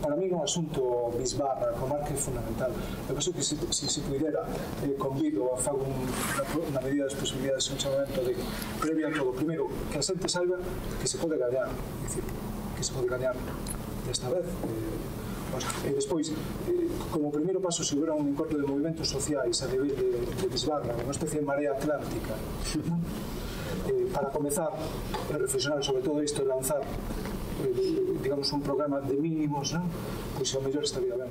para mí un asunto bisbarra, a comarca é fundamental. Eu penso que se, se se pudera, eh, convido a fago un, medida das posibilidades un chamamento de previa todo, primeiro, que a xente saiba que se pode gañar, que se pode gañar desta vez. Eh, e despois, eh, como primeiro paso, se houbera un encontro de movimentos sociais a nivel de, de bisbarra, unha especie de marea atlántica, eh, para comezar a reflexionar sobre todo isto e lanzar eh, digamos, un programa de mínimos, non? Pois a mellor estaría ben.